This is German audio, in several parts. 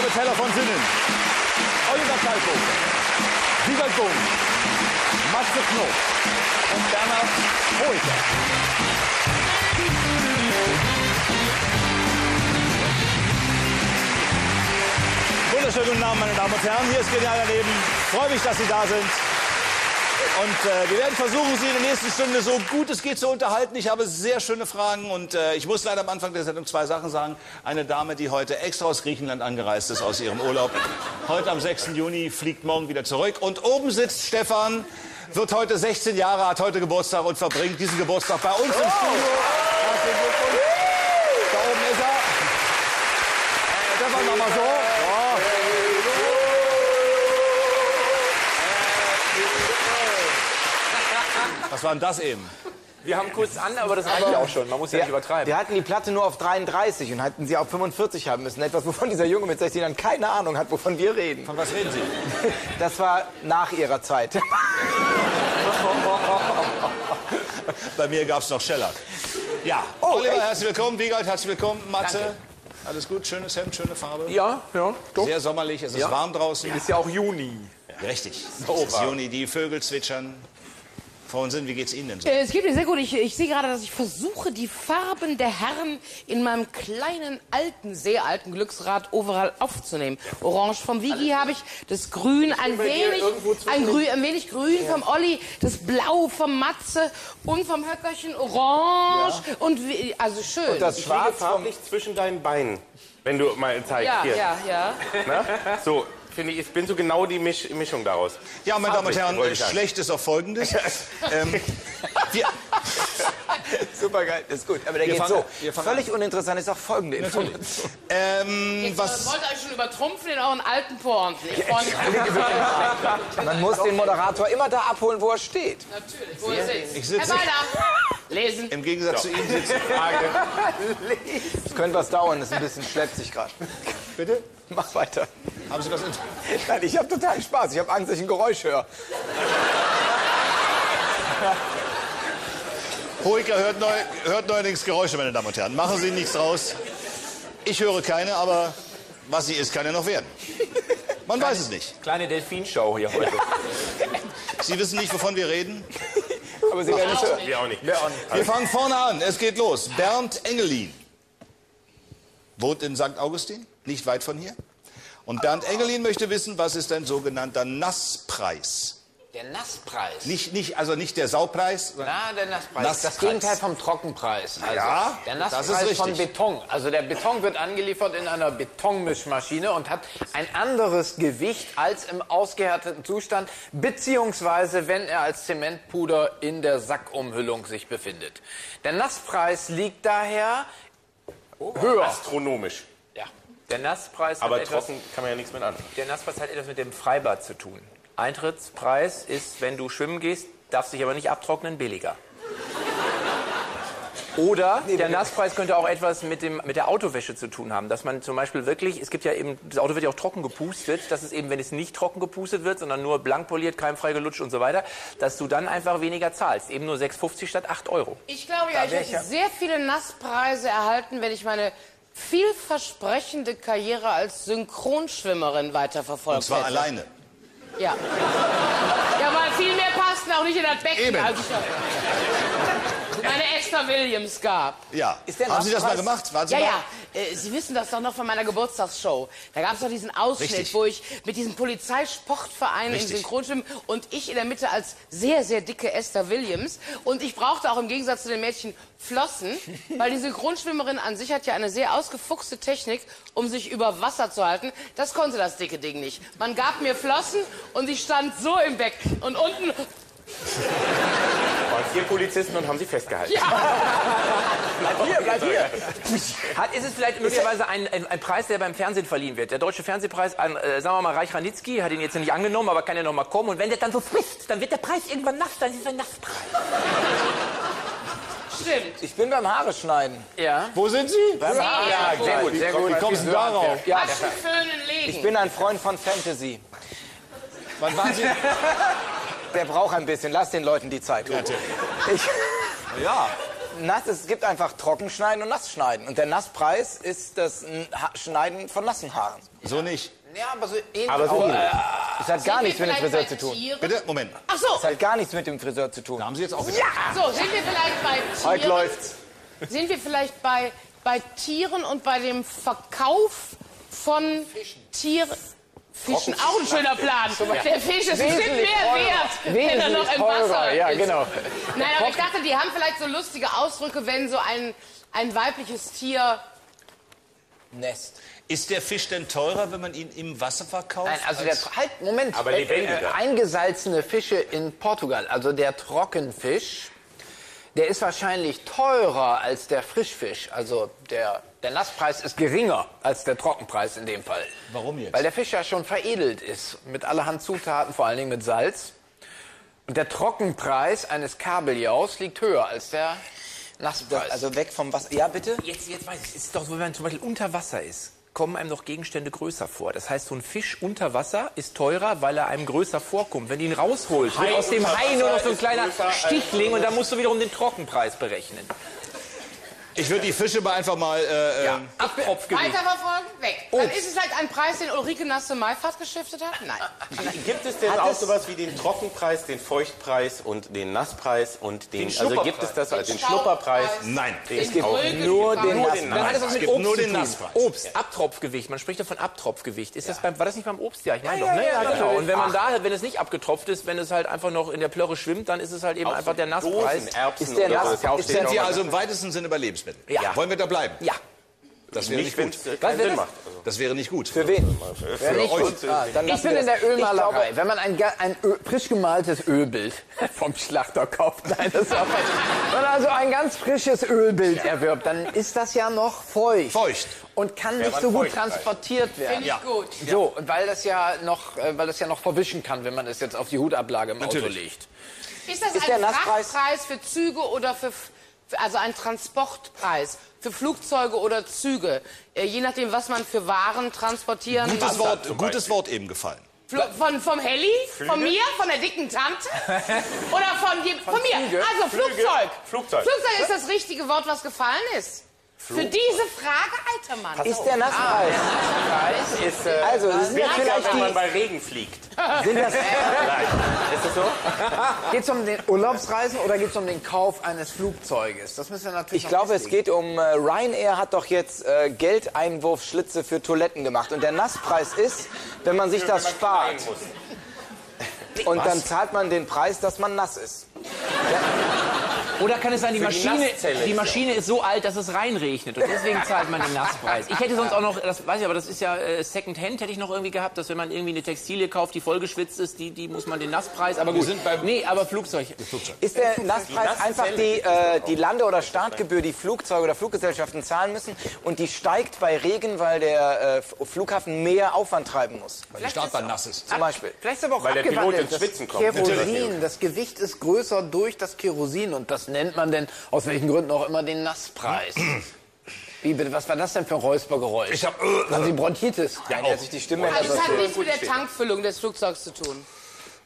mit Teller von Sinnen. Oliver Kalko, Siegald Bohm, Matze Knob und Bernhard Hoeker. Wunderschönen guten Abend, meine Damen und Herren. Hier ist Genial daneben. Ich freue mich, dass Sie da sind. Und äh, wir werden versuchen, Sie in der nächsten Stunde so gut es geht zu unterhalten. Ich habe sehr schöne Fragen und äh, ich muss leider am Anfang der Sendung zwei Sachen sagen. Eine Dame, die heute extra aus Griechenland angereist ist, aus ihrem Urlaub. Heute am 6. Juni fliegt morgen wieder zurück. Und oben sitzt Stefan, wird heute 16 Jahre, hat heute Geburtstag und verbringt diesen Geburtstag bei uns im Studio. Herzlichen Glückwunsch. Was war denn das eben? Wir haben kurz an, aber das reicht ja auch schon. Man muss ja nicht übertreiben. Wir hatten die Platte nur auf 33 und hätten sie auf 45 haben müssen. Etwas, wovon dieser Junge mit 16 Jahren keine Ahnung hat, wovon wir reden. Von was reden Sie? Das war nach ihrer Zeit. Bei mir gab es noch Scheller. Ja, Oh, Oliver, echt? herzlich willkommen. Wiegald, herzlich willkommen. Matze, Danke. alles gut? Schönes Hemd, schöne Farbe. Ja, ja, doch. Sehr sommerlich, es ist Ja. warm draußen. Ist ja auch Juni. Richtig. So es ist warm. Juni, die Vögel zwitschern. Frau Sinn, wie geht's Ihnen denn so? Äh, Es geht mir sehr gut. Ich, ich sehe gerade, dass ich versuche, die Farben der Herren in meinem kleinen, alten, sehr alten Glücksrad overall aufzunehmen. Orange vom Vigi habe ich, das Grün ein wenig, ein, Grün, ein wenig Grün vom Olli, das Blau vom Matze und vom Höckerchen Orange und wie, also schön. Das Ich Schwarz farblich zwischen deinen Beinen. Wenn du mal zeigst. ja, Hier. ja, ja. Ne? So, finde ich, ich bin so genau die Misch Mischung daraus. Ja, meine Damen und Herren, schlecht ist auch Folgendes. ähm, wir, Super geil, das ist gut. Aber der Wir geht fangen- so. Völlig uninteressant ist auch folgende Information. ähm, Jetzt, was, äh, wollt ihr euch schon übertrumpfen in euren alten Pointen. Ich freue mich Man muss den Moderator immer da abholen, wo er steht. natürlich, wo ihr sitzt. Ich sitze- Herr Weiler, lesen. Im Gegensatz zu Ihnen sitzt Es könnte was dauern, das ist ein bisschen schleppsig gerade. Bitte? Mach weiter. Haben Sie was? in- Nein, ich habe total Spaß. Ich habe Angst, dass ich ein Geräusch höre. Hoeker hört, neu, hört neuerdings Geräusche, meine Damen und Herren. Machen Sie nichts draus. Ich höre keine, aber was sie ist, kann ja noch werden. Man weiß es nicht. Kleine Delfinshow hier heute. Sie wissen nicht, wovon wir reden. Aber Sie werden es hören. Wir auch nicht. Wir fangen vorne an. Es geht los. Bernd Engelin wohnt in St. Augustin, nicht weit von hier. Und Bernd Engelin möchte wissen, was ist ein sogenannter Nasspreis? Der Nasspreis. Nicht, nicht, also nicht der Saupreis. sondern- Na, der Nasspreis. Nasspreis. Das Gegenteil vom Trockenpreis. Also, Ja, der das ist Nasspreis von. Beton. Also der Beton wird angeliefert in einer Betonmischmaschine und hat ein anderes Gewicht als im ausgehärteten Zustand, beziehungsweise wenn er als Zementpuder in der Sackumhüllung sich befindet. Der Nasspreis liegt daher höher. Astronomisch. Ja. Der Nasspreis, Aber hat etwas, trocken kann man ja nichts mit an. der Nasspreis hat etwas mit dem Freibad zu tun. Eintrittspreis ist, wenn du schwimmen gehst, darfst dich aber nicht abtrocknen, billiger. Oder der Nasspreis könnte auch etwas mit, dem, mit der Autowäsche zu tun haben. Dass man zum Beispiel wirklich, es gibt ja eben, das Auto wird ja auch trocken gepustet, dass es eben, wenn es nicht trocken gepustet wird, sondern nur blank poliert, keimfrei gelutscht und so weiter, dass du dann einfach weniger zahlst. Eben nur 6,50 statt 8 Euro. Ich glaube ja, ich hätte sehr viele Nasspreise erhalten, wenn ich meine vielversprechende Karriere als Synchronschwimmerin weiterverfolgt Und zwar hätte. alleine. Ja. Ja, weil viel mehr passten auch nicht in das Becken, Eben. als ich meine Esther Williams gab. Ja. Ist der Haben Sie das mal gemacht? Waren Sie Ja, mal? ja, äh, Sie wissen das doch noch von meiner Geburtstagsshow. Da gab es doch diesen Ausschnitt, Richtig. wo ich mit diesem Polizeisportverein im. Synchronschwimmen und ich in der Mitte als sehr, sehr dicke Esther Williams. Und ich brauchte auch im Gegensatz zu den Mädchen Flossen, weil die Synchronschwimmerin an sich hat ja eine sehr ausgefuchste Technik, um sich über Wasser zu halten. Das konnte das dicke Ding nicht. Man gab mir Flossen und ich stand so im Becken. Und unten, vier Polizisten und haben sie festgehalten. Bleib hier, bleib hier. Hat, ist es vielleicht möglicherweise ein, ein, ein Preis, der beim Fernsehen verliehen wird? Der Deutsche Fernsehpreis an, äh, sagen wir mal, Reich Ranitzky hat ihn jetzt nicht angenommen, aber kann ja noch mal kommen. Und wenn der dann so frisst, dann wird der Preis irgendwann nass, dann ist es ein Nasspreis. stimmt. Ich bin beim Haare schneiden. Ja. Wo sind Sie? Beim Haare Ja, sehr gut, sehr gut. Wie kommst du darauf? Ja, legen. ich bin ein Freund von Fantasy. Wann waren Sie? Der braucht ein bisschen. Lass den Leuten die Zeit. Ich, Ja. nass, es gibt einfach Trockenschneiden und Nassschneiden. Und der Nasspreis ist das Schneiden von nassen Haaren. So nicht. Ja, aber so ähnlich. Aber so ähnlich. Das hat gar nichts mit dem Friseur zu tun. Bitte, Moment. Ach so, Das hat gar nichts mit dem Friseur zu tun. Da haben Sie jetzt auch wieder. so, sind wir vielleicht bei Heute Tieren? läuft's. Sind wir vielleicht bei, bei Tieren und bei dem Verkauf von Tieren? Fischen, auch ein schöner Plan. Der Fisch ist bestimmt mehr teurer. wert, wenn er noch im Wasser teurer, ja, ist. genau. Nein, aber ich dachte, die haben vielleicht so lustige Ausdrücke, wenn so ein, ein weibliches Tier... Nest. Ist der Fisch denn teurer, wenn man ihn im Wasser verkauft? Nein, also der, halt, Moment. Aber Äh, lebendiger. Äh, eingesalzene Fische in Portugal, also der Trockenfisch, der ist wahrscheinlich teurer als der Frischfisch. Also der, der Nasspreis ist geringer als der Trockenpreis in dem Fall. Warum jetzt? Weil der Fisch ja schon veredelt ist mit allerhand Zutaten, vor allen Dingen mit Salz. Und der Trockenpreis eines Kabeljaus liegt höher als der Nasspreis. Also weg vom Wasser. Ja, bitte? Jetzt, jetzt weiß ich, es ist doch so, wenn man zum Beispiel unter Wasser ist, kommen einem doch Gegenstände größer vor. Das heißt, so ein Fisch unter Wasser ist teurer, weil er einem größer vorkommt. Wenn du ihn rausholst, wird aus dem Hai nur noch so ein kleiner Stichling und dann musst du wiederum den Trockenpreis berechnen. Ich würde die Fische mal einfach mal. Äh, Ja, ähm, Abtropfgewicht. Weiterverfolgen? Weg. Dann ist es halt ein Preis, den Ulrike Nasse Maifahrt gestiftet hat? Nein. Gibt es denn auch sowas wie den Trockenpreis, den Feuchtpreis und den Nasspreis und den, also gibt es das als den Schnupperpreis? Nein. Den gibt auch Nur den nur Nass. den Dann hat es was es mit gibt Obst nur zu den tun. Nasspreis. Obst, Abtropfgewicht. Man spricht doch von Abtropfgewicht. Ist das beim, war das nicht beim Obst? Ja, ich meine Ja, doch, ne? ja, ja, genau. Und wenn man da, wenn es nicht abgetropft ist, wenn es halt einfach noch in der Plörre schwimmt, dann ist es halt eben einfach der Nasspreis. Dosen, Erbsen Ist der oder so, Nass- das ja auch ist steht der Sind wir was. also im weitesten Sinne bei Lebensmitteln? Ja. Wollen wir da bleiben? Ja. Das wäre nicht, nicht gut. wäre Sinn das? macht. Also, Für wäre nicht gut. Für wen? Wäre nicht euch. gut. Ah, dann Ich bin in der das. Ölmalerei. glaube- Wenn man ein, ein Ö frisch gemaltes Ölbild vom Schlachter kauft, nein, das ist auch falsch. Wenn man also ein ganz frisches Ölbild erwirbt, dann ist das ja noch feucht. Feucht. Und kann nicht so gut transportiert werden. Finde ich gut. So, weil das ja noch, äh, weil das ja noch verwischen kann, wenn man es jetzt auf die Hutablage im Auto Natürlich. legt. Ist das Ist der ein Frachtpreis für Züge oder für, für also ein Transportpreis für Flugzeuge oder Züge? Äh, je nachdem, was man für Waren transportieren Gutes muss. Wort, gutes Wort eben gefallen. Fl- Von, vom Heli? Von mir? Von der dicken Tante? Oder von, je, von, mir? Flüge? Also Flüge? Flugzeug. Flugzeug. Flugzeug ist das richtige Wort, was gefallen ist. Für diese Frage, alter Mann. Ist der Nasspreis. ist, äh, Also, es sind ja vielleicht wenn man bei Regen fliegt. Sind das, Ist das so? Geht es um den Urlaubsreisen oder geht es um den Kauf eines Flugzeuges? Das müssen wir natürlich ich glaube, es geht um. Äh, Ryanair hat doch jetzt äh, Geldeinwurfschlitze für Toiletten gemacht. Und der Nasspreis ist, wenn man sich das spart. Und dann zahlt man den Preis, dass man nass ist. Oder kann es sein, die die Maschine, die ist Maschine ist so alt, dass es reinregnet und deswegen zahlt man den Nasspreis. Ich hätte sonst auch noch, das weiß ich, aber das ist ja äh, Secondhand, hätte ich noch irgendwie gehabt, dass wenn man irgendwie eine Textilie kauft, die vollgeschwitzt ist, die, die muss man den Nasspreis, aber gut. sind beim- nee, aber Flugzeug. Ist der Nasspreis einfach die, äh, die Lande- oder Startgebühr, die Flugzeuge oder Fluggesellschaften zahlen müssen und die steigt bei Regen, weil der äh, Flughafen mehr Aufwand treiben muss? Weil die Startbahn nass ist. Zum Beispiel. Vielleicht ist aber auch Weil der Pilot ins Das Schwitzen kommt. Kerosin, das Gewicht ist größer durch das Kerosin und das nennt man denn, aus welchen Gründen auch immer, den Nasspreis. Wie bitte, was war das denn für ein Räuspergeräusch? Ich hab, Haben Sie Bronchitis? Ja, der hat sich die Stimme etwas hat nichts mit der Tankfüllung des Flugzeugs zu tun.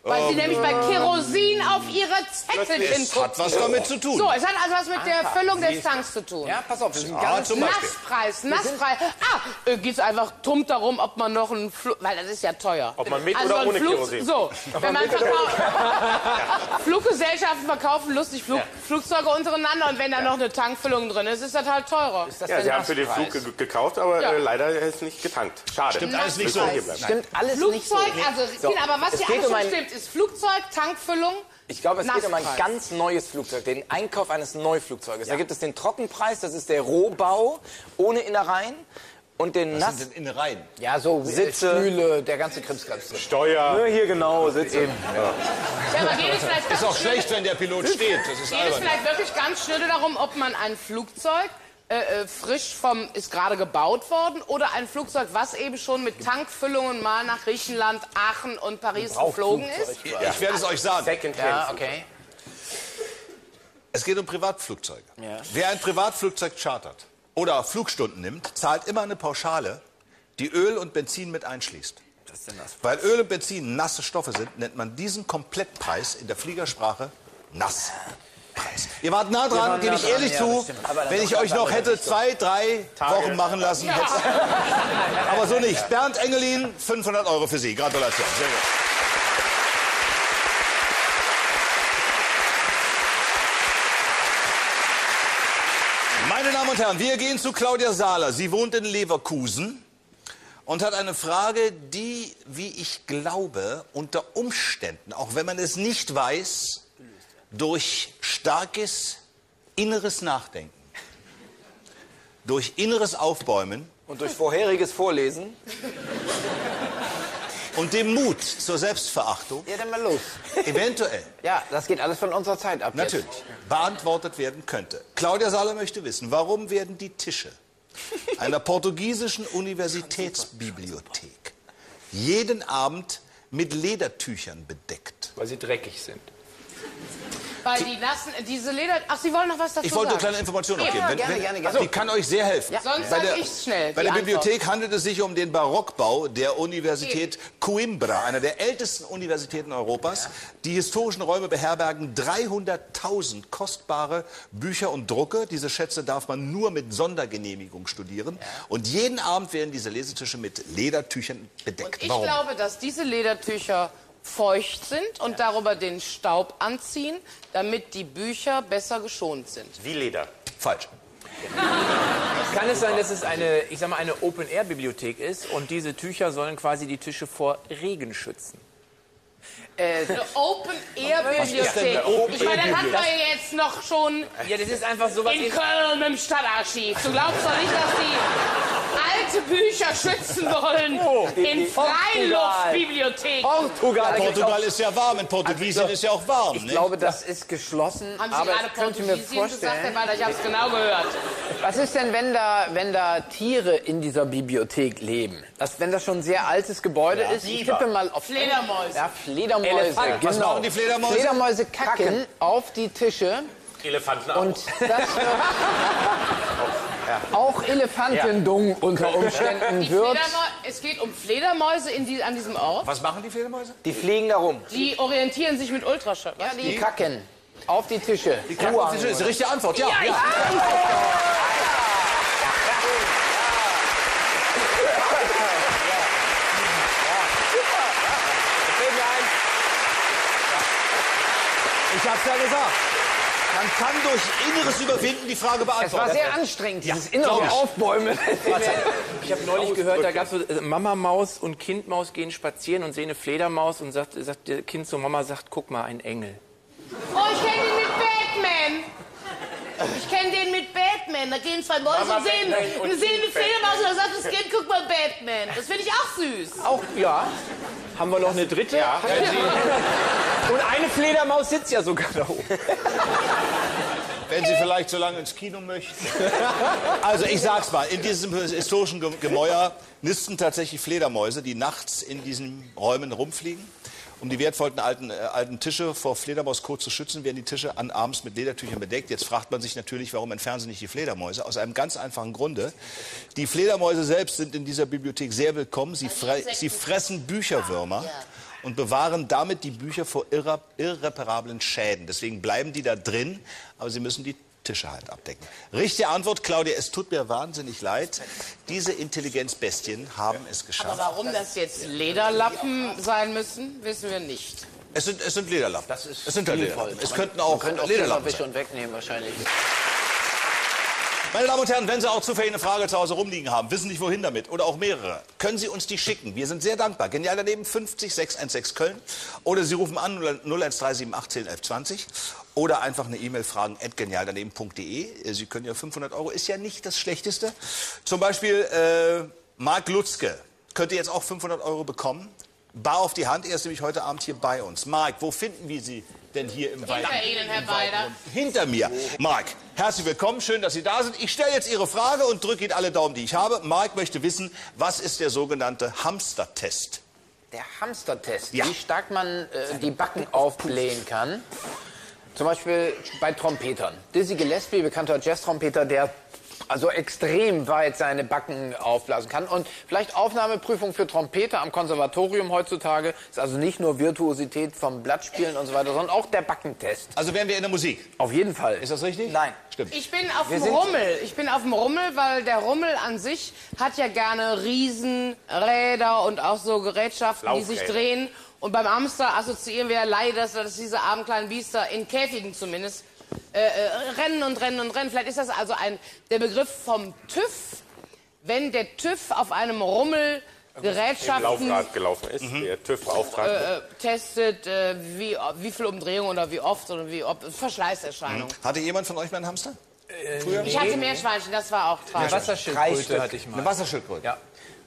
Weil Sie nämlich bei Kerosin auf Ihre Zettelchen Es hat was damit zu tun. So, es hat also was mit der Füllung des Tanks zu tun. Ja, pass auf, wir sind Ah, ganz. Nasspreis, Nasspreis. Ah, äh, geht's einfach dumm darum, ob man noch ein Flug, weil das ist ja teuer. Ob man mit also oder ein ohne Flug, Kerosin. So, wenn man verkauft, Fluggesellschaften verkaufen lustig Flug, Flugzeuge untereinander und wenn da noch eine Tankfüllung drin ist, ist das halt teurer. das Ja, Sie haben für den? Flug ge gekauft, aber Ja. äh, leider ist nicht getankt. Schade. Stimmt alles nicht so. Stimmt alles nicht so. Flugzeug, also, So, aber was es hier geht alles um schon ein- stimmt, ist Flugzeug, Tankfüllung, Ich glaube, es geht um ein ganz neues Flugzeug, den Einkauf eines Neuflugzeuges. Da gibt es den Trockenpreis, das ist der Rohbau ohne Innereien. Und den Was Nass... sind denn Innereien? Ja, so Sitze. Sitze, Stühle, der ganze Krimskrams. Steuer. hier genau, Sitze. ja, aber geht es vielleicht Ist auch schlecht, wenn der Pilot steht. Das ist Geht es vielleicht wirklich ganz schnell darum, ob man ein Flugzeug äh, äh, frisch vom ist gerade gebaut worden oder ein Flugzeug, was eben schon mit Tankfüllungen mal nach Griechenland, Aachen und Paris geflogen ist? Ich werde es euch sagen. Secondhand. Ja, okay. Es geht um Privatflugzeuge. Wer ein Privatflugzeug chartert oder Flugstunden nimmt, zahlt immer eine Pauschale, die Öl und Benzin mit einschließt. Weil Öl und Benzin nasse Stoffe sind, nennt man diesen Komplettpreis in der Fliegersprache nass. Preis. Ihr wart nah dran, gebe ich ehrlich zu. Wenn ich euch noch hätte zwei, drei Wochen machen lassen, hätte Aber so nicht. Bernd Engelin, 500 Euro für Sie. Gratulation. Sehr gut. Meine Damen und Herren, wir gehen zu Claudia Sahler. Sie wohnt in Leverkusen und hat eine Frage, die, wie ich glaube, unter Umständen, auch wenn man es nicht weiß, durch starkes inneres Nachdenken, durch inneres Aufbäumen Und durch vorheriges Vorlesen. und dem Mut zur Selbstverachtung Ja, dann mal los. eventuell, Ja, das geht alles von unserer Zeit ab. jetzt. natürlich, beantwortet werden könnte. Claudia Sahler möchte wissen, warum werden die Tische einer portugiesischen Universitätsbibliothek jeden Abend mit Ledertüchern bedeckt? Weil sie dreckig sind. Weil die lassen, diese Leder... Ach, Sie wollen noch was dazu Ich wollte eine sagen? kleine Information noch geben. Ja, Wenn- gerne, wenn- gerne, gerne. Die kann euch sehr helfen. Sonst Bei sag der- ich's schnell, Bei die der Antwort. Bibliothek handelt es sich um den Barockbau der Universität Coimbra, einer der ältesten Universitäten Europas. Die historischen Räume beherbergen 300.000 kostbare Bücher und Drucke. Diese Schätze darf man nur mit Sondergenehmigung studieren. Und jeden Abend werden diese Lesetische mit Ledertüchern bedeckt. Ich Warum? glaube, dass diese Ledertücher feucht sind und darüber den Staub anziehen, damit die Bücher besser geschont sind. Wie Leder. Falsch. Kann es sein, dass es eine, ich sag mal, eine Open-Air-Bibliothek ist und diese Tücher sollen quasi die Tische vor Regen schützen? Eine Open-Air-Bibliothek. Ich meine, das hatten wir ja jetzt noch schon Ja, das ist einfach so was. in Köln im Stadtarchiv. Du glaubst doch nicht, dass die alte Bücher schützen wollen in Freiluftbibliotheken. Portugal. Portugal ist ja warm, in Portugiesien ist ja auch warm. Ich ne? glaube, das ist geschlossen. Haben Sie aber gerade ich könnte mir Portugiesien gesagt, Herr vorstellen, Walter? Ich habe es genau gehört. was ist denn, wenn da, wenn da Tiere in dieser Bibliothek leben? Das, wenn das schon ein sehr altes Gebäude ist, ich tippe mal auf Fledermäuse. Ja, Fledermäuse. Elefanten. Genau. Was machen die Fledermäuse? Fledermäuse kacken, auf die Tische Elefanten auch. und das auch Elefantendung unter Umständen Die wird. Es geht um Fledermäuse in die, an diesem Ort. Was machen die Fledermäuse? Die fliegen da rum. Die orientieren sich mit Ultraschall. Die kacken auf die Tische. Die Kacken auf die Tische. ist die richtige Antwort, ja. ja. Ich hab's ja gesagt. Man kann durch inneres Überwinden die Frage Es war beantworten. sehr anstrengend, dieses innere glaub ich. Aufbäumen. Ich habe neulich gehört, da gab es so, äh, Mama Maus und Kind Maus gehen spazieren und sehen eine Fledermaus und sagt, sagt der Kind zur Mama, sagt, guck mal, ein Engel. Oh, ich kenne den mit Batman. Ich kenne den mit Batman. Da gehen zwei Mäuse Mama und sehen, und und sehen eine Fledermaus und dann sagt das Kind, guck mal, Batman. Das finde ich auch süß. Auch, ja. Haben wir noch eine dritte? Ja. Und eine Fledermaus sitzt ja sogar da oben. Wenn Sie vielleicht so lange ins Kino möchten. Also ich sag's mal, in diesem historischen Ge- Gemäuer nisten tatsächlich Fledermäuse, die nachts in diesen Räumen rumfliegen. Um die wertvollen alten, äh, alten Tische vor Fledermauskot zu schützen, werden die Tische an abends mit Ledertüchern bedeckt. Jetzt fragt man sich natürlich, warum entfernen sie nicht die Fledermäuse? Aus einem ganz einfachen Grunde. Die Fledermäuse selbst sind in dieser Bibliothek sehr willkommen. Sie, fre sie fressen Bücherwürmer und bewahren damit die Bücher vor irre irreparablen Schäden. Deswegen bleiben die da drin, aber sie müssen die Tische halt abdecken. Richtige Antwort, Claudia, es tut mir wahnsinnig leid. Diese Intelligenzbestien haben es Aber geschafft. warum das jetzt Lederlappen sein müssen, wissen wir nicht. Es sind, es sind Lederlappen. Das ist es sind halt. Lederlappen. Es könnten auch, Könnt auch Lederlappen sein. und wegnehmen wahrscheinlich. Meine Damen und Herren, wenn Sie auch zufällig eine Frage zu Hause rumliegen haben, wissen nicht wohin damit oder auch mehrere, können Sie uns die schicken. Wir sind sehr dankbar. Genial daneben 50 616 Köln oder Sie rufen an 01378 11 20 oder einfach eine E-Mail fragen at genialdaneben.de. Sie können ja 500 Euro, ist ja nicht das Schlechteste. Zum Beispiel äh, Marc Lutzke könnte jetzt auch 500 Euro bekommen. Bar auf die Hand, er ist nämlich heute Abend hier bei uns. Marc, wo finden wir Sie denn hier im Wald? Hinter Ihnen, Herr Beider. hinter mir. Marc, herzlich willkommen, schön, dass Sie da sind. Ich stelle jetzt Ihre Frage und drücke Ihnen alle Daumen, die ich habe. Marc möchte wissen, was ist der sogenannte Hamster-Test? Der Hamstertest, Ja. wie stark man äh, die Backen aufblähen kann. Zum Beispiel bei Trompetern. Dizzy Gillespie, bekannter Jazz-Trompeter, der also extrem weit seine Backen aufblasen kann. Und vielleicht Aufnahmeprüfung für Trompete am Konservatorium heutzutage ist also nicht nur Virtuosität vom Blattspielen und so weiter, sondern auch der Backentest. Also wären wir in der Musik. Auf jeden Fall. Ist das richtig? Nein. Stimmt. Ich bin auf dem Rummel. Ich bin auf dem Rummel, weil der Rummel an sich hat ja gerne Riesenräder und auch so Gerätschaften, die sich drehen. Und beim Hamster assoziieren wir ja leider, dass diese armen kleinen Biester in Käfigen zumindest äh, äh, rennen und rennen und rennen. Vielleicht ist das also ein, der Begriff vom TÜV. Wenn der TÜV auf einem Rummel Gerätschaften Laufrad gelaufen ist, der TÜV-Beauftragte. äh, testet, äh, wie, wie viel Umdrehungen oder wie oft oder wie ob Verschleißerscheinungen. Hatte jemand von euch mal einen Hamster? Ich hatte Meerschweinchen, das war auch tragisch. Drei Wasserschildkröte Stück. hatte ich mal. Eine Wasserschildkröte. Ja.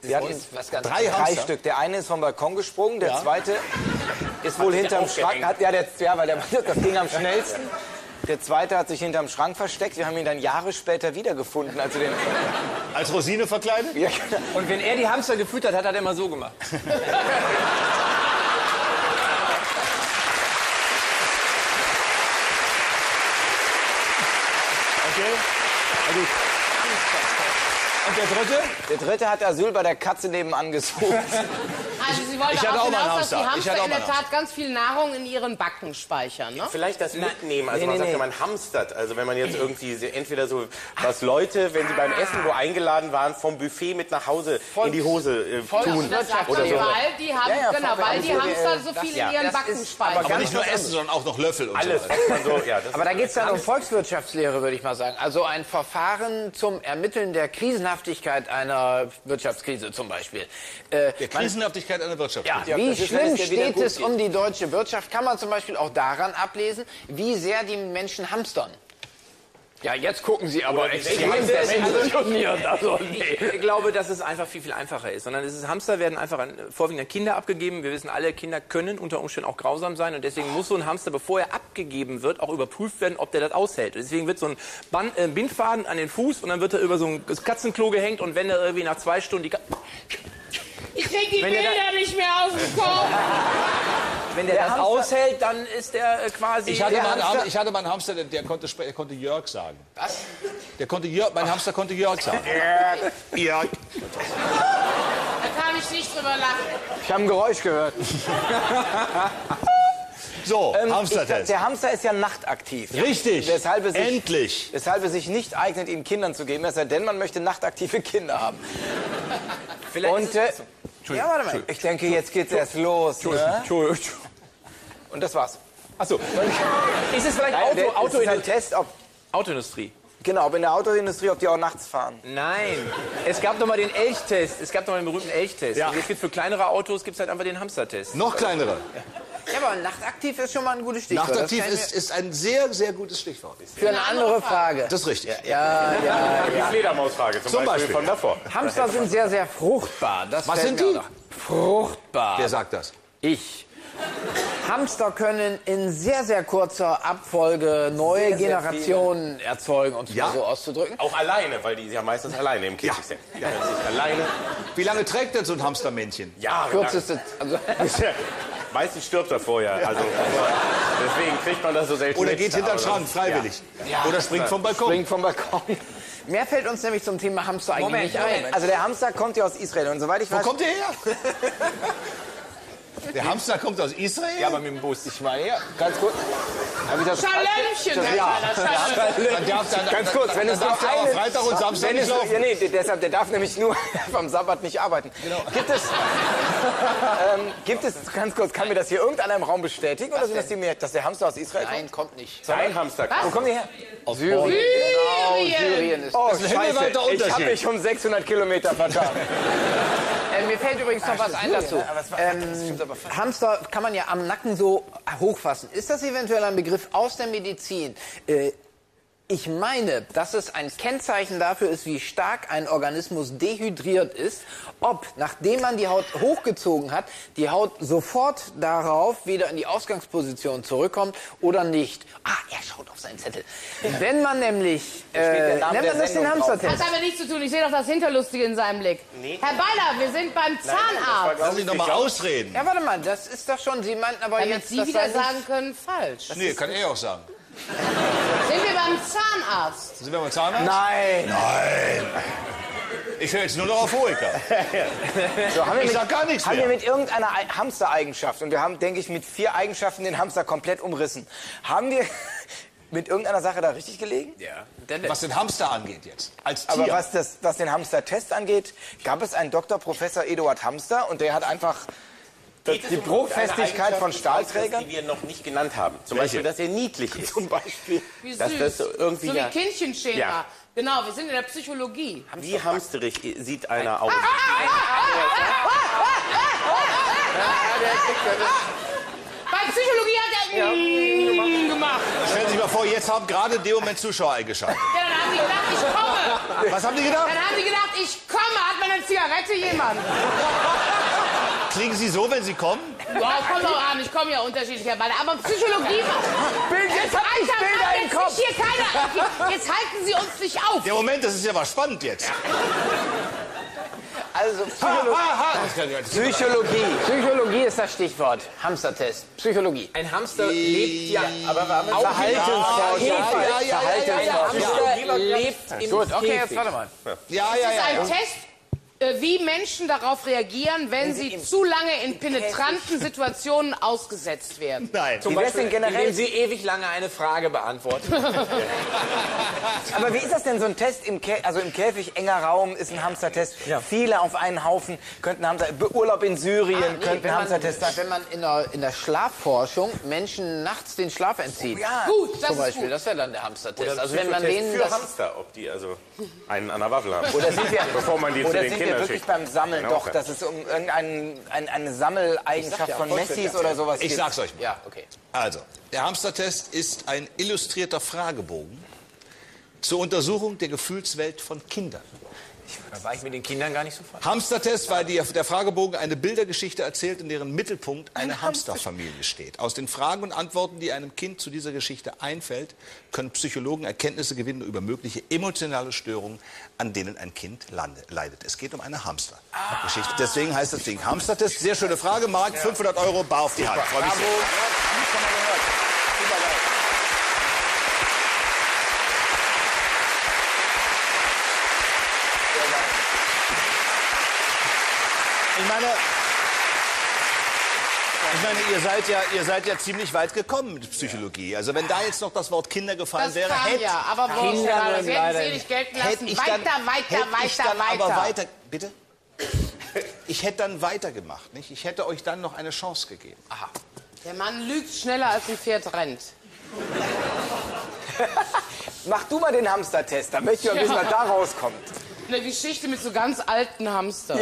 Wir hatten Was ganz Drei drei. Stück. Der eine ist vom Balkon gesprungen, der Ja. zweite ist wohl hinterm. Schrank. Hat, ja, der, ja, weil der, das ging am schnellsten. Der zweite hat sich hinterm Schrank versteckt. Wir haben ihn dann Jahre später wiedergefunden. Also den, Als Rosine verkleidet? ja, genau. Und wenn er die Hamster gefüttert hat, hat er immer so gemacht. Okay. Und der dritte? Der dritte hat Asyl bei der Katze nebenan gesucht. Also Sie wollen Ich hatte auch mal einen hinaus, dass die Hamster. Hamster in der Tat ganz viel Nahrung in ihren Backen speichern, ne? Vielleicht das mitnehmen. Also Nee, man nee, sagt, nee. wenn man hamstert, also wenn man jetzt irgendwie entweder so, was Leute, wenn sie beim Essen wo eingeladen waren, vom Buffet mit nach Hause in die Hose äh, tun. Das sagt Oder so. weil die haben, Ja, ja, genau, weil die Hamster so viel in ihren Backen ist speichern. Aber nicht nur Essen, sondern auch noch Löffel und Alles, so. ja. Das Aber da geht es dann um Volkswirtschaftslehre, würde ich mal sagen. Also ein Verfahren zum Ermitteln der Krisenhaftigkeit einer Wirtschaftskrise zum Beispiel. Äh, Der Krisenhaftigkeit einer Wirtschaft. ja, Ja, wie schlimm steht es geht. um die deutsche Wirtschaft, kann man zum Beispiel auch daran ablesen, wie sehr die Menschen hamstern. Ja, jetzt gucken Sie aber extrem desillusioniert. Also, nee. Ich glaube, dass es einfach viel, viel einfacher ist. Sondern es ist, Hamster werden einfach an, vorwiegend an Kinder abgegeben. Wir wissen alle, Kinder können unter Umständen auch grausam sein. Und deswegen muss so ein Hamster, bevor er abgegeben wird, auch überprüft werden, ob der das aushält. Und deswegen wird so ein Band, äh, Bindfaden an den Fuß und dann wird er über so ein Katzenklo gehängt. Und wenn er irgendwie nach zwei Stunden die Ka Ich krieg die Bilder nicht mehr aus dem Kopf. Wenn der, das aushält, dann ist der äh, quasi. Ich hatte, der mal einen, Hamster- Ham- ich hatte mal einen Hamster, der, der, konnte, der konnte Jörg sagen. Was? Der konnte Jörg, mein Hamster konnte Jörg sagen. Jörg. Da kann ich nicht drüber lachen. Ich habe ein Geräusch gehört. So, Ähm, ich, Hamstertest. der Hamster ist ja nachtaktiv. Richtig. Weshalb es sich, Endlich. Weshalb es sich nicht eignet, ihn Kindern zu geben, es sei denn, man möchte nachtaktive Kinder haben. Vielleicht Und ist äh, es- ja, warte mal. Ich denke, jetzt geht's erst los. Ne? Entschuldigung. Und das war's. Achso. Ist es vielleicht Nein, Auto, es ist ein Autoindustrie? Test, ob, Autoindustrie? genau, ob in der Autoindustrie, ob die auch nachts fahren. Nein. Es gab doch mal den Elchtest. Es gab doch mal den berühmten Elchtest. Ja. Und jetzt gibt für kleinere Autos gibt's halt einfach den Hamstertest. Noch kleinere. Ja, aber nachtaktiv ist schon mal ein gutes Stichwort. Nachtaktiv ist, ist ein sehr, sehr gutes Stichwort. für eine andere Frage. Das ist richtig. Ja, ja. Die Fledermausfrage zum, Zum Beispiel, Beispiel. von davor. Hamster sind sehr, sehr fruchtbar. Das Was sind die? Fruchtbar. Wer sagt das? Ich. Hamster können in sehr, sehr kurzer Abfolge neue Sehr, sehr Generationen erzeugen, um es Ja. mal so auszudrücken. Auch alleine, weil die ja meistens alleine im Käfig sind. Ja. Sich alleine. Wie lange trägt denn so ein Hamstermännchen? Ja, Kürzeste, also, Meistens stirbt er vorher. Also, deswegen kriegt man das so selten Oder geht hinter den Schrank, freiwillig. Oder springt vom Balkon. Springt vom Balkon. mehr fällt uns nämlich zum Thema Hamster eigentlich Moment, nicht ein. Moment. Also der Hamster kommt ja aus Israel und soweit ich Wo weiß... kommt der her? Der Hamster kommt aus Israel? Ja, aber mit dem Bus. ich meine, ja, ganz kurz. Hab ich das man das, Schalömchen. Dann darf der, Ganz kurz, wenn es dann darf nur der auch eine- Freitag und Samstag Wenn nicht es, laufen. ja, nee, der- deshalb, der darf nämlich nur vom Sabbat nicht arbeiten. Gibt es, ähm, gibt es, ganz kurz, kann mir das hier irgendeiner im Raum bestätigen? Oder sind das die mehr, dass der Hamster aus Israel kommt? Nein, kommt nicht. Dein Hamster Wo kommt der her? Syrien. Genau, Syrien ist. Oh, ist ein himmelweiter Ich habe mich um 600 Kilometer vertan. Äh, mir fällt übrigens noch was ein dazu. fast. Hamster kann man ja am Nacken so hochfassen. Ist das eventuell ein Begriff aus der Medizin? Äh, ich meine, dass es ein Kennzeichen dafür ist, wie stark ein Organismus dehydriert ist, ob, nachdem man die Haut hochgezogen hat, die Haut sofort darauf wieder in die Ausgangsposition zurückkommt oder nicht. Ah, er schaut auf seinen Zettel. Wenn man nämlich, steht der äh, Name nennt der man das den. Hamstertest? Hat aber nichts zu tun. Ich sehe doch das Hinterlustige in seinem Blick. Herr Beiler, wir sind beim Zahnarzt. Lass mich noch mal ausreden. Ja, warte mal, das ist doch schon, Sie meinten aber Damit jetzt, Sie das wieder sagen können, falsch. Nee, kann er auch sagen. Sind wir beim Zahnarzt? Sind wir beim Zahnarzt? Nein. Ich höre jetzt nur noch auf Hoeker. So, haben wir Ich mit, sag gar nichts Haben mehr. wir mit irgendeiner Ei- Hamstereigenschaft, und wir haben, denke ich, mit vier Eigenschaften den Hamster komplett umrissen, haben wir mit irgendeiner Sache da richtig gelegen? Ja. Was den Hamster angeht jetzt. Als Tier. Aber was, das, was den Hamster-Test angeht, gab es einen Dr. Professor Eduard Hamster und der hat einfach die um Bruchfestigkeit von Stahlträgern. Die wir noch nicht genannt haben. Zum Welche? Beispiel, dass er niedlich ist. Zum Beispiel. Wie Dass süß. das so irgendwie so wie ja- Kindchenschema. Ja. Genau, wir sind in der Psychologie. Wie hamsterig sieht einer aus? Bei Psychologie hat er mm gemacht. Stellen Sie sich mal vor, jetzt haben gerade in dem Moment Zuschauer eingeschaltet. Ja, dann haben die gedacht, ich komme. Was haben die gedacht? Dann haben die gedacht, ich komme. Hat meine eine Zigarette jemand? Klingen Sie so, wenn Sie kommen? Ja, kommt doch an. Ich komme ja unterschiedlicher Beine. Aber Psychologie... Bild, jetzt hab ich Alter, Bilder Mann, im jetzt Kopf. hier keiner. Jetzt halten Sie uns nicht auf. Der Moment, das ist ja was spannend jetzt. Also Psycholo Das kann ja- Psychologie. Psychologie ist das Stichwort. Hamstertest. Psychologie. ein Hamster lebt ja, aber Auch Verhaltensforschung. ja, ja, ja, ja, Verhaltensforschung. Hamster lebt im Gut, okay, jetzt warte mal. Ja, Das ja, ist ja. ein Test, äh, wie Menschen darauf reagieren, wenn sie zu lange in penetranten Situationen ausgesetzt werden. Nein. Zum Beispiel, indem sie ewig lange eine Frage beantworten. Aber wie ist das denn so ein Test im Kä also im Käfig enger Raum ist ein Hamstertest. Viele auf einen Haufen könnten Hamster Urlaub in Syrien Ah, Nee, könnten wenn, man, Hamstertest sein. wenn man in der, in der Schlafforschung Menschen nachts den Schlaf entzieht. Ja. Gut, das Zum ist Beispiel, gut. das wäre dann der Hamstertest. Oder Also wenn man denen für das, Hamster, ob die also einen an der Waffel haben. Oder sind wir, Bevor man die zu den sind wir Kindern wirklich beim Sammeln Genau. doch, dass es um irgendeine ein, eine Sammeleigenschaft von Messis oder sowas Ich geht? sag's euch mal. ja, okay. Also, der Hamstertest ist ein illustrierter Fragebogen zur Untersuchung der Gefühlswelt von Kindern. Da war ich mit den Kindern gar nicht so falsch. Hamstertest, weil die, der Fragebogen eine Bildergeschichte erzählt, in deren Mittelpunkt eine Hamsterfamilie steht. Aus den Fragen und Antworten, die einem Kind zu dieser Geschichte einfällt, können Psychologen Erkenntnisse gewinnen über mögliche emotionale Störungen, an denen ein Kind lande, leidet. Es geht um eine Hamstergeschichte. Deswegen heißt das Ding Hamstertest. Sehr schöne Frage, Marc. 500 Euro, bar auf die Hand. Freue mich sehr. Ich meine, ich meine, ihr seid ja, ihr seid ja ziemlich weit gekommen mit Psychologie. Also wenn da jetzt noch das Wort Kinder gefallen Das wäre, kam hätte, ja, aber wo Kinder das würden hätten Sie nicht gelten hätte lassen. ich Weiter, dann, weiter, hätte ich weiter, dann weiter. aber weiter, bitte? Ich hätte dann weitergemacht, nicht? Ich hätte euch dann noch eine Chance gegeben. Der Mann lügt schneller als ein Pferd rennt. Mach du mal den Hamstertest, da möchte ich mal wissen, was da rauskommt. Eine Geschichte mit so ganz alten Hamster.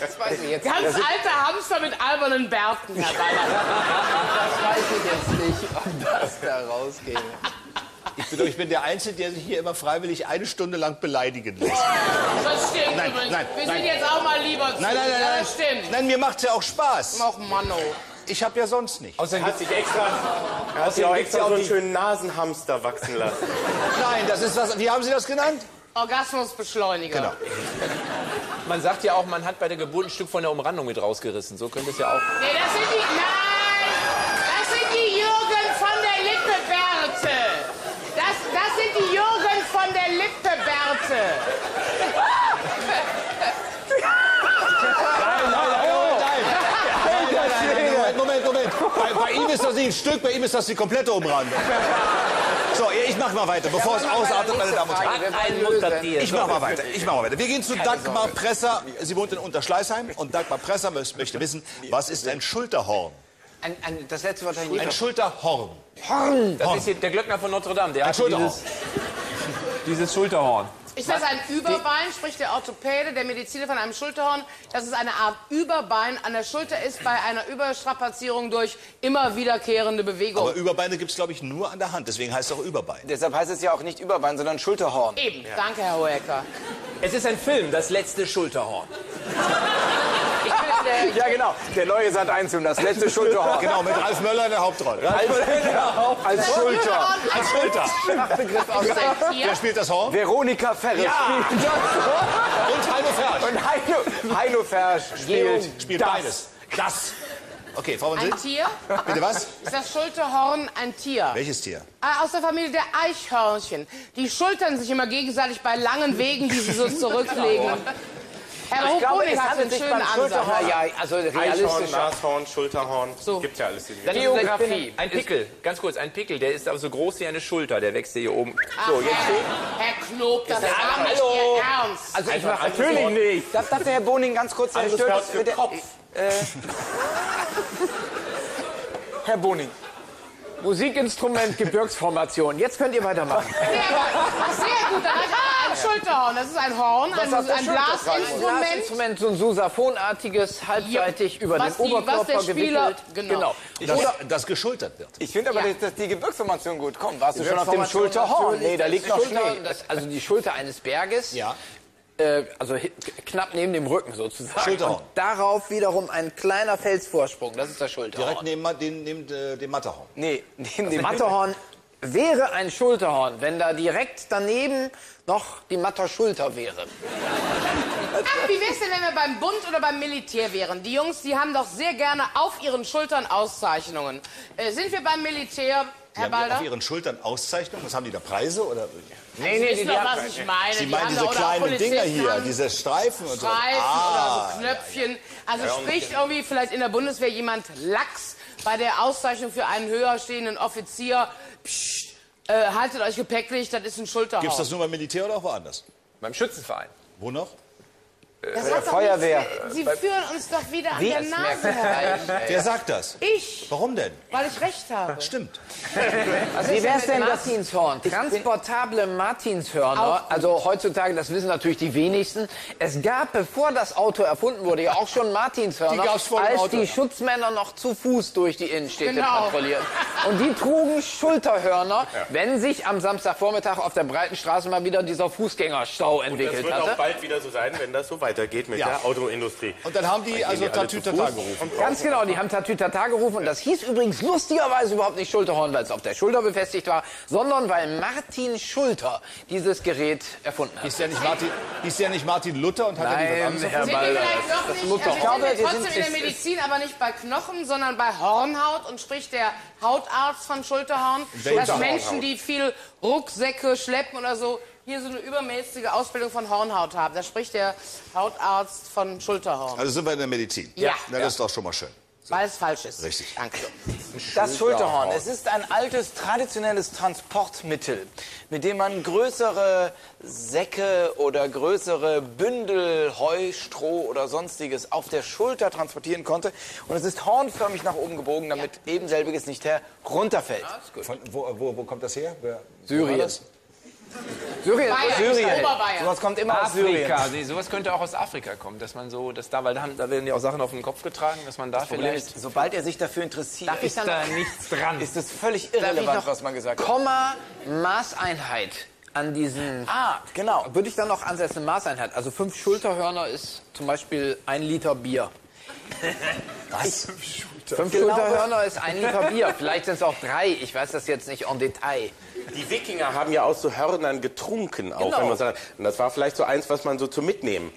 Jetzt weiß ich jetzt, Ganz alte Hamster mit albernen Bärten, Herr das weiß ich jetzt nicht, ob das da rausgeht. Ich bin, ich bin der Einzige, der sich hier immer freiwillig eine Stunde lang beleidigen lässt. Das stimmt Nein, übrigens. nein, Wir nein. sind jetzt auch mal lieber zu. Nein, nein, nein, das stimmt. Nein, mir macht's ja auch Spaß. Och, Mann, oh. Ich habe ja sonst nicht. Außerdem Hat sich extra, hat sich auch extra so einen schönen Nasenhamster wachsen lassen. Nein, das ist was. Wie haben Sie das genannt? Orgasmusbeschleuniger. Genau. Man sagt ja auch, man hat bei der Geburt ein Stück von der Umrandung mit rausgerissen. So könnte es ja auch. Nee, das sind die. Nein! Das sind die Jürgen von der Lippe-Bärte. Das, das sind die Jürgen von der Lippe-Bärte. Moment, Moment, Moment. Bei, bei ihm ist das nicht ein Stück, bei ihm ist das die komplette Umrandung. So, ich mach mal weiter, bevor es ausartet, meine Damen und Herren. Ein. Ich mach mal weiter. Ich mach mal weiter. Wir gehen zu Dagmar Presser. Sie wohnt in Unterschleißheim und Dagmar Presser mö- möchte wissen, was ist ein Schulterhorn? Ein, ein, das letzte Wort nicht Ein Schulterhorn. Das ist hier der Glöckner von Notre Dame. Der hat Schulterhorn. dieses, dieses Schulterhorn. Ist das ein Überbein, spricht der Orthopäde, der Mediziner von einem Schulterhorn, dass es eine Art Überbein an der Schulter ist bei einer Überstrapazierung durch immer wiederkehrende Bewegung? Aber Überbeine gibt es, glaube ich, nur an der Hand. Deswegen heißt es auch Überbein. Deshalb heißt es ja auch nicht Überbein, sondern Schulterhorn. Eben, danke, Herr Hoecker. Es ist ein Film, das letzte Schulterhorn. Ja, genau. Der neue Sat 1 und das letzte Schulterhorn. Genau, mit Ralf Möller in der Hauptrolle. Als Schulter. Als Schulter. aus der Wer spielt das Horn? Veronika Ferres Ja. spielt das. Und Heino Fersch. Und Heino, Heino Fersch spielt, Spielt das. beides. Das. Okay, Frau von Ein. Tier? Bitte was? Ist das Schulterhorn ein Tier? Welches Tier? Ah, aus der Familie der Eichhörnchen. Die schultern sich immer gegenseitig bei langen Wegen, die sie so zurücklegen. Herr Ich glaube, Hochbonig es hat einen sich schönen beim Ansatz. Schulterhorn Ja, also Eichhorn, realistisch. Nashorn, Schulterhorn. So. Gibt ja alles. in Dann die- Geografie. Ein Pickel, ganz kurz, ein Pickel, der ist aber so groß wie eine Schulter, der wächst hier oben. Ach, So, jetzt Herr, Herr Knob, das ist aber nicht Ihr Ernst. Also ich mache Natürlich nicht. Darf, darf der Herr Boning ganz kurz bitte? Kopf. Äh, Herr Boning. Musikinstrument, Gebirgsformation. Jetzt könnt ihr weitermachen. Sehr, sehr gut, dann hat ein Schulterhorn. Das ist ein Horn, ein, ein? Blasinstrument. Instrument, so ein Susaphonartiges, halbseitig über Was den die- Oberkörper was der Spieler- gewickelt. genau. Das, das geschultert wird. Ich finde aber, Ja. dass die Gebirgsformation gut kommt. Warst du schon auf dem Schulterhorn? Nee, da liegt noch Schulter, Schnee. Das, also die Schulter eines Berges. Ja. Äh, also knapp neben dem Rücken sozusagen. Schulterhorn. Und darauf wiederum ein kleiner Felsvorsprung. Das ist das Schulterhorn. Direkt neben, den, neben äh, dem Matterhorn. Nee, neben dem Matterhorn wäre ein Schulterhorn, wenn da direkt daneben noch die Matterschulter wäre. Ach, wie wär's denn, wenn wir beim Bund oder beim Militär wären? Die Jungs, die haben doch sehr gerne auf ihren Schultern Auszeichnungen. Äh, sind wir beim Militär, Die Herr haben auf ihren Schultern Auszeichnungen. Was haben die da Preise? Oder? Nee, nee, wissen doch, was ich meine. Sie Die meinen haben diese kleinen Dinger hier, diese Streifen und so. Streifen Ah, oder so Knöpfchen. Also spricht irgendwie vielleicht in der Bundeswehr jemand Lachs bei der Auszeichnung für einen höher stehenden Offizier. Psst, äh, haltet euch gepäcklich, das ist ein Schulterhorn. Gibt es das nur beim Militär oder auch woanders? Beim Schützenverein. Wo noch? Das doch Feuerwehr. nichts- Sie führen uns doch wieder an der Nase herum. Wer sagt das? Ich, Warum denn? weil ich recht habe. Stimmt. Wie wär's denn Was? Martinshorn? Transportable Martinshörner. Also heutzutage, das wissen natürlich die wenigsten. Es gab, bevor das Auto erfunden wurde, ja auch schon Martinshörner, Die als Auto. die Schutzmänner noch zu Fuß durch die Innenstädte Genau. patrouillierten. Und die trugen Schulterhörner, wenn sich am Samstagvormittag auf der breiten Straße mal wieder dieser Fußgängerstau Das entwickelt wird hatte. auch bald wieder so sein, wenn das so weitergeht mit Ja. der Autoindustrie. Und dann haben die also die alle Tatütata gerufen. Ganz genau, die haben Tatütata gerufen und das hieß übrigens lustigerweise überhaupt nicht Schulterhorn, weil es auf der Schulter befestigt war, sondern weil Martin Schulter dieses Gerät erfunden hat. Ist der nicht Martin, ist der nicht Martin Luther und hat er nicht was anderes Herr Balder, das nicht, muss also doch... wir glaube, sind wir trotzdem sind- in der Medizin, aber nicht bei Knochen, sondern bei Hornhaut und sprich der Hautarzt von Schulterhorn, dass Menschen, die viel Rucksäcke schleppen oder so, hier so eine übermäßige Ausbildung von Hornhaut haben. Da spricht der Hautarzt von Schulterhorn, Also sind wir in der Medizin. Ja. Na, das ist doch schon mal schön. weil es falsch ist. Richtig. Danke. Das Schulterhorn. Es ist ein altes, traditionelles Transportmittel, mit dem man größere Säcke oder größere Bündel Heu, Stroh oder sonstiges auf der Schulter transportieren konnte. Und es ist hornförmig nach oben gebogen, damit eben selbiges nicht herunterfällt. Von, wo, wo, wo kommt das her? Wer, Syrien. wo war das? Syrien. Bayern, Syrien. Oberbayern. Sowas kommt immer aus Syrien. Afrika, nee, sowas könnte auch aus Afrika kommen, dass man so, dass da, weil da, haben, da werden ja auch Sachen auf den Kopf getragen, dass man da Problem vielleicht... ist, sobald er sich dafür interessiert, Darf ich ist, dann da nichts dran. ist es völlig ich irrelevant, noch was man gesagt hat. Komma, Maßeinheit an diesen... Ah, genau. Würde ich dann noch ansetzen, Maßeinheit. Also fünf Schulterhörner ist zum Beispiel ein Liter Bier. Was? Fünf Schulterhörner ist ein Liter Bier. Vielleicht sind es auch drei. Ich weiß das jetzt nicht en Detail. Die Wikinger haben ja aus so Hörnern getrunken, auch Genau. wenn man sagt. Und das war vielleicht so eins, was man so zum Mitnehmen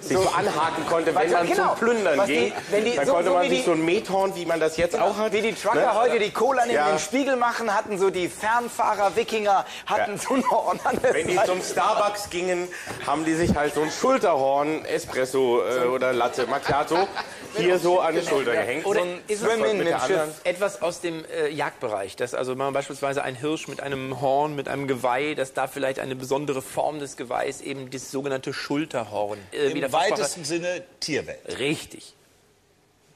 sich so, anhaken konnte, wenn man genau. zum Plündern Was die- ging. wenn die- dann so- konnte so man sich die- so ein Methorn, wie man das jetzt auch hat. Wie die Trucker ne? heute die Cola neben Ja. den Spiegel machen, hatten so die Fernfahrer, Wikinger, hatten Ja. so ein Horn an der Wenn die Seite. zum Starbucks gingen, haben die sich halt so ein Schulterhorn, Espresso äh, oder Latte Macchiato, hier so an die Schulter gehängt. Oder ist es mit im der Schiff. etwas aus dem äh, Jagdbereich, dass also wenn man beispielsweise ein Hirsch mit einem Horn, mit einem Geweih, dass da vielleicht eine besondere Form des Geweihs eben das sogenannte Schulterhorn äh, Im weitesten Sinne Tierwelt. Richtig.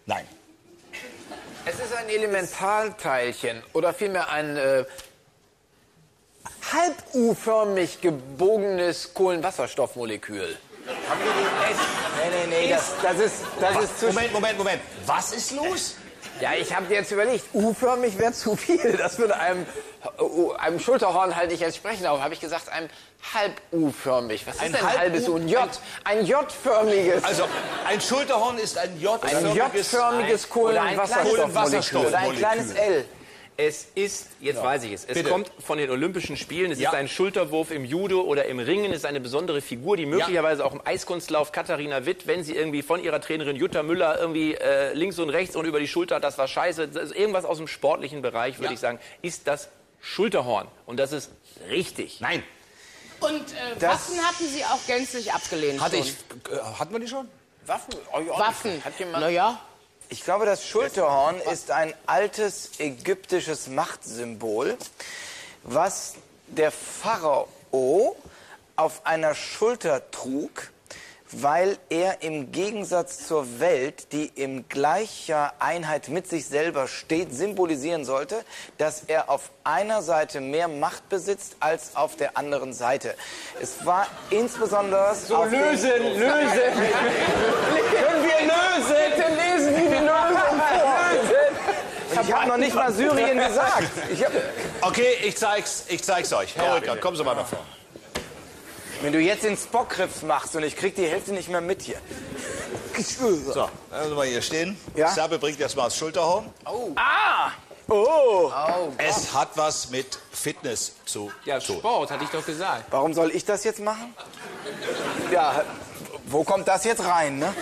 Nein. Es ist ein Elementarteilchen oder vielmehr ein äh, halb-U-förmig gebogenes Kohlenwasserstoffmolekül. Nee, nee, nee, das, das ist, das ist zu Moment, Moment, Moment. Was ist los? Ja, ich habe jetzt überlegt, U-förmig wäre zu viel. Das würde einem, äh, einem Schulterhorn halt nicht entsprechen. Aber habe ich gesagt, einem halb-U-förmig. Was ist Ein denn ein halbes U? Ein J. Ein J-förmiges. Also, ein Schulterhorn ist ein J-förmiges... Kohlenwasserstoffmolekül. Kohlenwasserstoff. Oder ein kleines L. Es ist, jetzt weiß ich es, es Bitte. kommt von den Olympischen Spielen. Es Ja. ist ein Schulterwurf im Judo oder im Ringen. Es ist eine besondere Figur, die möglicherweise auch im Eiskunstlauf Katharina Witt, wenn sie irgendwie von ihrer Trainerin Jutta Müller irgendwie äh, links und rechts und über die Schulter, das war scheiße, ist irgendwas aus dem sportlichen Bereich, würde Ja. ich sagen, ist das Schulterhorn. Und das ist richtig. Nein. Und äh, Waffen hatten Sie auch gänzlich abgelehnt Hatte schon. ich, äh, hatten wir die schon? Waffen? Oh, ja, Waffen. Hat jemand... Naja. Ich glaube, das Schulterhorn ist ein altes ägyptisches Machtsymbol, was der Pharao auf einer Schulter trug, weil er im Gegensatz zur Welt, die in gleicher Einheit mit sich selber steht, symbolisieren sollte, dass er auf einer Seite mehr Macht besitzt als auf der anderen Seite. Es war insbesondere so Lösen, lösen! Können wir lösen? Bitte lesen Sie die Lösung vor! Ich habe noch nicht mal Syrien gesagt. Ich hab, Okay, ich zeig's, ich zeig's euch. Herr Rüttger, kommen Sie mal nach vorne. wenn du jetzt den Spockgriff machst und ich krieg die Hälfte nicht mehr mit hier. So, lassen Sie mal hier stehen. Ja? Serbe bringt jetzt mal das Schulterhorn. Oh, Es hat was mit Fitness zu Ja, tun. Sport, hatte ich doch gesagt. warum soll ich das jetzt machen? Ja, wo kommt das jetzt rein, ne?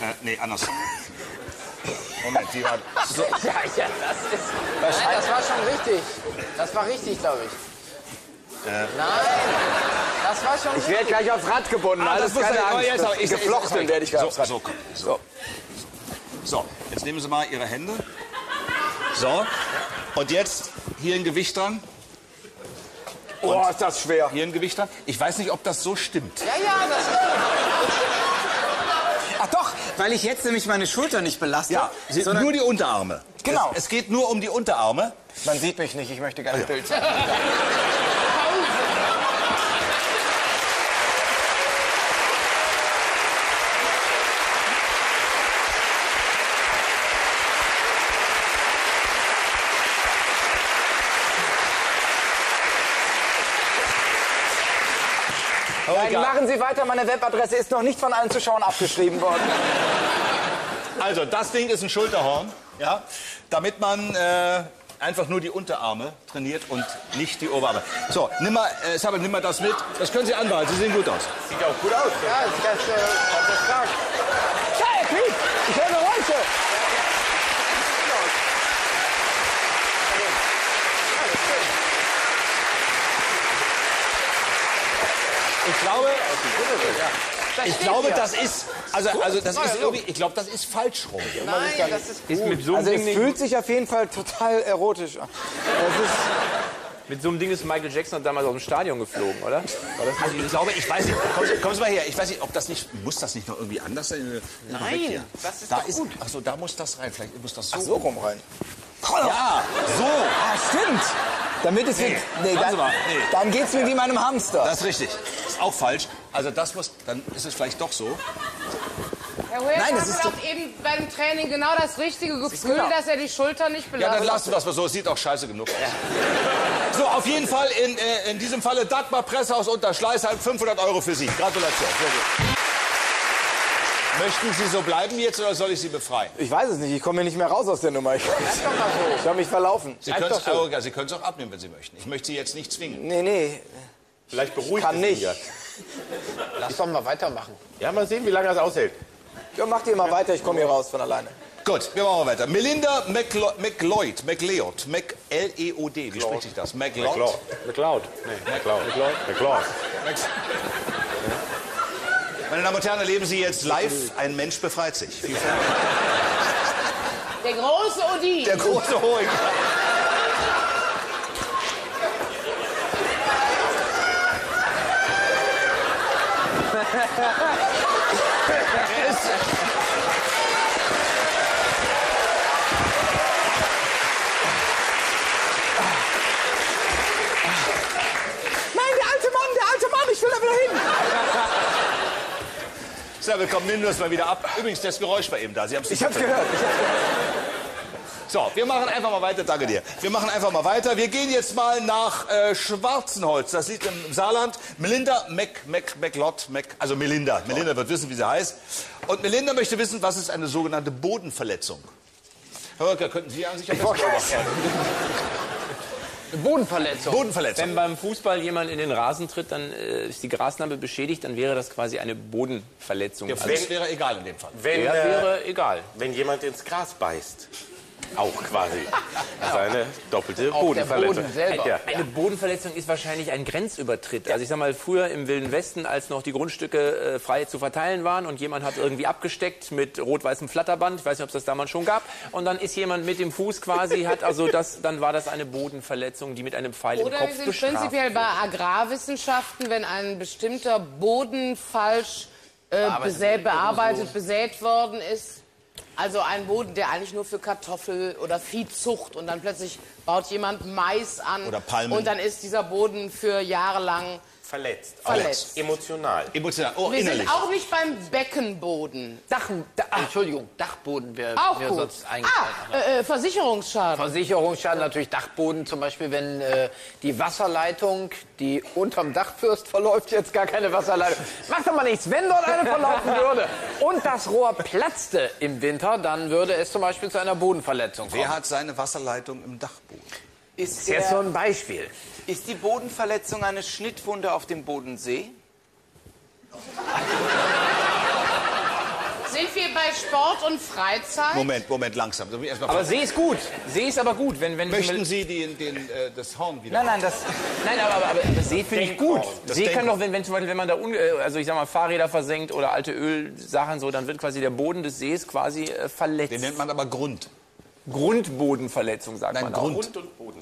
Äh, nee, anders. Moment, die war... So, Ja, ja, das ist... Nein, das war schon richtig. Das war richtig, glaube ich. Nein, das war schon Ich werde gleich aufs Rad gebunden, Ah, alles das muss keine ich- oh, Angst. jetzt ich- Geflochten werde ich gleich so, so, komm. So. so, jetzt nehmen Sie mal Ihre Hände. So, und jetzt hier ein Gewicht dran. Oh, ist das schwer. Hier ein Gewicht dran. Ich weiß nicht, ob das so stimmt. Ja, ja, das doch, weil ich jetzt nämlich meine Schulter nicht belaste. Ja, sondern nur die Unterarme. Genau. Es, es geht nur um die Unterarme. man sieht mich nicht, ich möchte gerne ein Bild zeigen. Nein, machen Sie weiter, meine Webadresse ist noch nicht von allen Zuschauern abgeschrieben worden. Also, das Ding ist ein Schulterhorn, ja, damit man äh, einfach nur die Unterarme trainiert und nicht die Oberarme. So, nimm mal, äh, Sabine, nimm mal das mit. Das können Sie anbehalten. Sie sehen gut aus. Sieht auch gut aus. Ja, das, das, äh, ist stark. Geil, Piet, ich höre eine Räusche. Ich glaube, ich glaube, das ist, also, also das ist irgendwie, ich glaube, das ist falsch rum. Nein, das ist Ist mit so einem Also Ding es fühlt sich auf jeden Fall total erotisch an. Mit so einem Ding ist Michael Jackson damals aus dem Stadion geflogen, oder? War das Also ich glaube, ich weiß nicht, kommen Sie, kommen Sie mal her, ich weiß nicht, ob das nicht, muss das nicht noch irgendwie anders sein? Nein, das ist da doch ist, gut. ach so, da muss das rein, vielleicht muss das so. so rum rein. Ja, so. Ah, stimmt. Damit es nee, nee, Warten Sie dann, nee. dann geht's mir wie meinem Hamster. Das ist richtig. Ist auch falsch. Also das muss, dann ist es vielleicht doch so. Herr Hoyer Nein, das ist doch eben beim Training genau das richtige Gefühl, genau. dass er die Schulter nicht Ja, belastet. dann lassen wir es mal so. Es sieht auch scheiße genug aus. So, auf jeden Fall in, äh, in diesem Falle Dagmar Presshaus unter Schleißheim 500 Euro für Sie. Gratulation. Sehr gut. Möchten Sie so bleiben jetzt oder soll ich Sie befreien? Ich weiß es nicht, ich komme hier nicht mehr raus aus der Nummer. Ich, ich habe mich verlaufen. Sie können es ja, Sie können's auch abnehmen, wenn Sie möchten. Ich möchte Sie jetzt nicht zwingen. Nee, nee, Vielleicht beruhigt kann es nicht. Ja. Lass doch mal weitermachen. ja, mal sehen, wie lange das aushält. Ja, macht ihr mal weiter, ich komme hier raus von alleine. Gut, wir machen weiter. Melinda McLeod, McLeod, McLeod, Mc, L-E-O-D, wie spricht sich das? McLeod. McLeod. McLeod. Nee, McLeod. McLeod. McLeod. Meine Damen und Herren, erleben Sie jetzt live, ein Mensch befreit sich. Der große Odin. Der große Honig. Er ist- Nein, der alte Mann, der alte Mann, ich will da wieder hin. So, wir kommen nehmen das mal wieder ab. Übrigens, das Geräusch war eben da. Sie haben es Ich hab's gehört. So, wir machen einfach mal weiter. Danke dir. Wir machen einfach mal weiter. Wir gehen jetzt mal nach äh, Schwarzenholz. Das liegt im Saarland. Melinda Mac, Mac, McLeod, Mac, also Melinda. Melinda wird wissen, wie sie heißt. Und Melinda möchte wissen, was ist eine sogenannte Bodenverletzung? Herr Röcker, könnten Sie an sich besten beobachten? Bodenverletzung. Bodenverletzung. Wenn beim Fußball jemand in den Rasen tritt, dann äh, ist die Grasnarbe beschädigt, dann wäre das quasi eine Bodenverletzung. Der Fuß wäre egal in dem Fall. Wenn, der äh, wäre egal. wenn jemand ins Gras beißt. Auch quasi. Das ist eine doppelte Auch der Bodenverletzung. Boden selber. Ja. Eine Bodenverletzung ist wahrscheinlich ein Grenzübertritt. Also ich sag mal, früher im Wilden Westen, als noch die Grundstücke äh, frei zu verteilen waren und jemand hat irgendwie abgesteckt mit rot-weißem Flatterband, ich weiß nicht, ob es das damals schon gab, und dann ist jemand mit dem Fuß quasi, hat also das, dann war das eine Bodenverletzung, die mit einem Pfeil im Oder wir Kopf sind bestraft prinzipiell bei Agrarwissenschaften, wenn ein bestimmter Boden falsch äh, besä bearbeitet, besät worden ist. Also ein Boden, der eigentlich nur für Kartoffel oder Viehzucht und dann plötzlich baut jemand Mais an Oder Palmen. und dann ist dieser Boden für Jahre lang Verletzt. Verletzt. Auch emotional. Emotional. Oh, Wir innerlich. sind auch nicht beim Beckenboden. Dach, da, Entschuldigung, Dachboden wäre gut. sonst eingefallen. Ah, äh, äh, Versicherungsschaden. Versicherungsschaden natürlich Dachboden, zum Beispiel wenn äh, die Wasserleitung, die unterm Dachfürst verläuft, jetzt gar keine Wasserleitung. Macht doch mal nichts, wenn dort eine verlaufen würde und das Rohr platzte im Winter, dann würde es zum Beispiel zu einer Bodenverletzung kommen. Wer hat seine Wasserleitung im Dachboden? Ist, Das ist jetzt so der, ein Beispiel. ist die Bodenverletzung eine Schnittwunde auf dem Bodensee? Sind wir bei Sport und Freizeit? Moment, Moment, langsam. Aber. See ist gut. See ist aber gut. Wenn, wenn Möchten Sie den, den, äh, das Horn wieder? Nein, nein, das. Nein, aber, aber, aber aber See finde ich gut. Das See kann doch, wenn, wenn zum Beispiel, wenn man da, un, äh, also ich sag mal, Fahrräder versenkt oder alte Ölsachen so, dann wird quasi der Boden des Sees quasi äh, verletzt. Den nennt man aber Grund. Grundbodenverletzung, sagt Nein, man auch. Grund.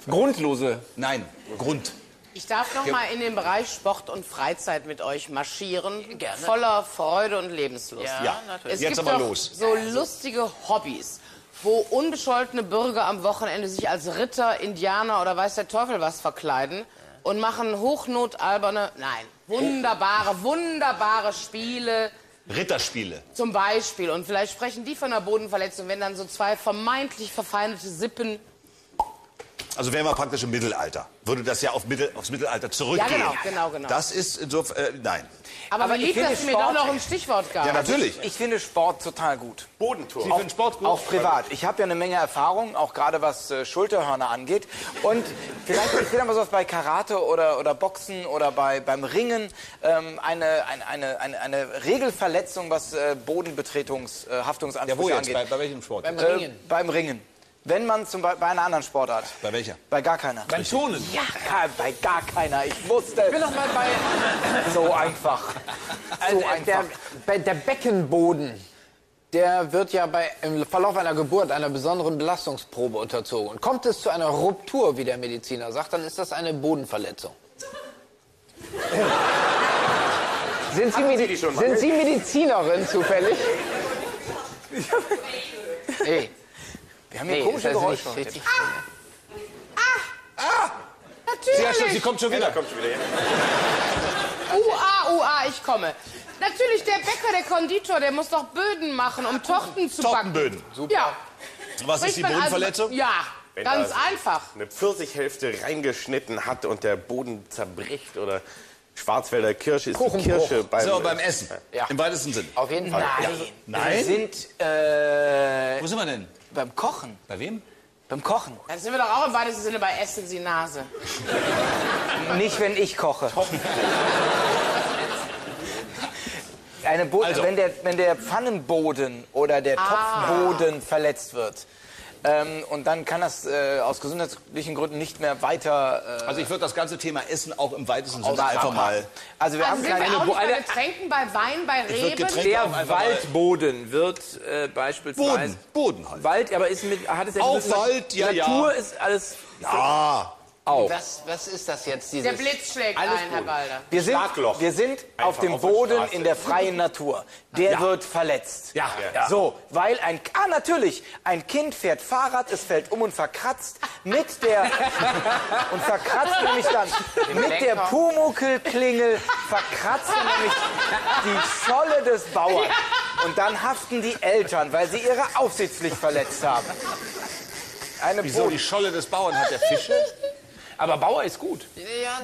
Grundlose. Nein, Grund. Ich darf noch mal in den Bereich Sport und Freizeit mit euch marschieren. Gerne. Voller Freude und Lebenslust. Ja, Es Jetzt gibt aber doch los. so lustige Hobbys, wo unbescholtene Bürger am Wochenende sich als Ritter, Indianer oder weiß der Teufel was verkleiden und machen hochnotalberne, nein, wunderbare, wunderbare Spiele Ritterspiele. zum Beispiel. Und vielleicht sprechen die von einer Bodenverletzung, wenn dann so zwei vermeintlich verfeindete Sippen Also wären wir praktisch im Mittelalter. Würde das ja auf Mittel, aufs Mittelalter zurückgehen. Ja, genau, genau, genau. Das ist insofern, äh, nein. Aber, Aber ich lieb, finde dass du mir doch noch ein Stichwort gab. Ja, natürlich. Ich finde Sport total gut. Bodenturm. Sie finden Sport gut? Auch privat. Ich habe ja eine Menge Erfahrung, auch gerade was äh, Schulterhörner angeht. Und vielleicht ich sehe mal so was bei Karate oder, oder Boxen oder bei, beim Ringen. Ähm, eine, eine, eine, eine, eine Regelverletzung, was äh, Bodenbetretungshaftungsansprüche Ja, wo jetzt? angeht. Bei, bei welchem Sport? Beim Äh, Ringen. beim Ringen. Wenn man zum Beispiel bei einer anderen Sportart. Bei welcher? Bei gar keiner. Beim Turnen. Ja, bei gar keiner. Ich wusste. Ich bin noch mal bei So einfach. Also, So der, einfach. bei der Beckenboden. Der wird ja bei, im Verlauf einer Geburt einer besonderen Belastungsprobe unterzogen. Und kommt es zu einer Ruptur, wie der Mediziner sagt, dann ist das eine Bodenverletzung. Sind Sie, Medi mal? sind Sie Medizinerin zufällig? Nee, Wir haben hier nee, komische also Geräusche. nicht richtig. Ja, stimmt, sie kommt schon wieder. kommt schon wieder her. UA, UA, ich komme. Natürlich, der Bäcker, der Konditor, der muss doch Böden machen, um Torten zu backen. Tortenböden. Ja. Was ist die also- Bodenverletzung? ja, Wenn ganz da einfach. Eine Pfirsichhälfte reingeschnitten hat und der Boden zerbricht oder Schwarzwälder Kirsche ist die Kuchenbruch. Kirsche beim... So, beim Essen. Ja. Im weitesten Sinn. Auf jeden Fall. Wir Nein? sind äh, Wo sind wir denn? Beim Kochen. Bei wem? Beim Kochen. Dann sind wir doch auch im weitesten Sinne bei Essen Sie Nase. Nicht, wenn ich koche. Eine Bo Also. wenn, der, wenn der Pfannenboden oder der Topfboden verletzt wird. Ähm, und dann kann das äh, aus gesundheitlichen Gründen nicht mehr weiter. Äh, Also ich würde das ganze Thema Essen auch im weitesten Sinne einfach mal... also wir Also haben sind wir keine. auch nicht bei eine- Getränken, bei Wein, bei Reben. Der auch Waldboden wird äh, beispielsweise... Boden, Boden halt. Wald, aber ist mit, hat es ja Auch mit- Wald, ja, ja. Natur ist alles Ah, auch. Was, was ist das jetzt? Dieses Der Blitz schlägt Alles ein, Herr gut. Balder. Wir sind, Schlagloch. wir sind auf Einfach dem auf der Boden Straße. in der freien Natur. Der wird verletzt. ja. ja. So, weil ein, ah natürlich, ein Kind fährt Fahrrad, es fällt um und verkratzt mit der, und verkratzt nämlich dann, mit der Lenker. Pumuckelklingel verkratzt er nämlich die Scholle des Bauern. Und dann haften die Eltern, weil sie ihre Aufsichtspflicht verletzt haben. Eine Wieso? Bo Die Scholle des Bauern hat der Fische? Aber Bauer ist gut. Ja,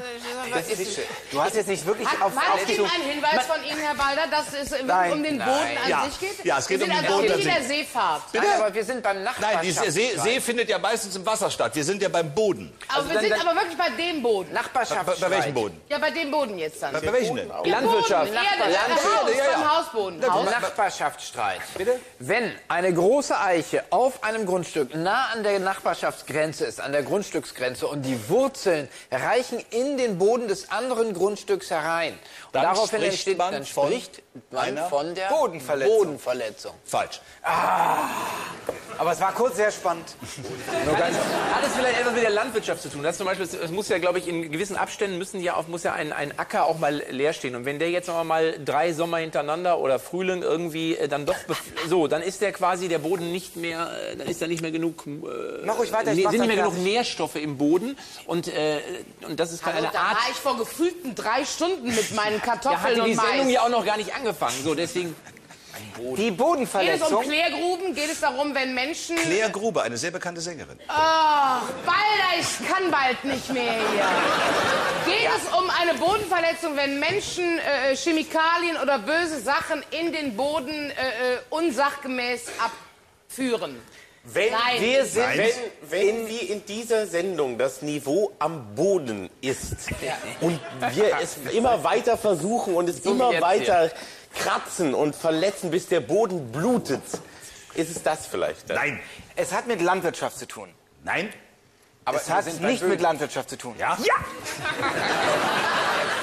das ist nicht Du hast jetzt nicht wirklich Hat, auf, war auf es eben ein Hinweis von Ihnen, Herr Balder, dass es Nein. um den Boden an Ja. sich geht? Ja, es geht wir um sind den also Boden nicht an in der Seefahrt. Nein, aber wir sind beim Nein, die See, Nachbarschaftsstreit. See findet ja meistens im Wasser statt. Wir sind ja beim Boden. Aber wir sind aber wirklich bei dem Boden. Bei, Nachbarschaftsstreit. bei welchem Boden? Ja, bei dem Boden jetzt dann. Bei, bei welchem denn? Landwirtschaft. Landwirtschaft. Haus, Ja, ja. beim Hausboden. Haus. Nachbarschaftsstreit. Bitte? Wenn eine große Eiche auf einem Grundstück nah an der Nachbarschaftsgrenze ist, an der Grundstücksgrenze und die Wurzeln reichen in den Boden des anderen Grundstücks herein. Und Dann daraufhin spricht entsteht, man dann von spricht man einer von der Bodenverletzung. Bodenverletzung. Falsch. Aber es war kurz sehr spannend. Hat es vielleicht etwas mit der Landwirtschaft zu tun? Das zum Beispiel, es muss ja, glaube ich, in gewissen Abständen müssen ja auch, muss ja ein, ein Acker auch mal leer stehen. Und wenn der jetzt noch mal drei Sommer hintereinander oder Frühling irgendwie äh, dann doch so, dann ist der quasi der Boden nicht mehr, äh, dann ist da nicht mehr genug, äh, Mach ruhig weiter, ich sind nicht mehr genug. Nährstoffe im Boden und äh, und das ist Also, keine da Art. war ich vor gefühlten drei Stunden mit meinen Da hatte Kartoffeln die und Sendung Mais. ja auch noch gar nicht angefangen. So deswegen. Die Geht es um Bodenverletzung. Klärgruben? Geht es darum, wenn Menschen... Claire Grube, eine sehr bekannte Sängerin. Ach, Balder, ich kann bald nicht mehr hier. Geht es um eine Bodenverletzung, wenn Menschen äh, Chemikalien oder böse Sachen in den Boden äh, äh, unsachgemäß abführen? Wenn, Nein. Wir sind wenn, wenn wie in dieser Sendung das Niveau am Boden ist und wir es immer weiter versuchen und es wie immer weiter kratzen und verletzen, bis der Boden blutet, ist es das vielleicht? dann? Nein. Es hat mit Landwirtschaft zu tun. Nein? Aber es hat nicht Böden. mit Landwirtschaft zu tun. Ja?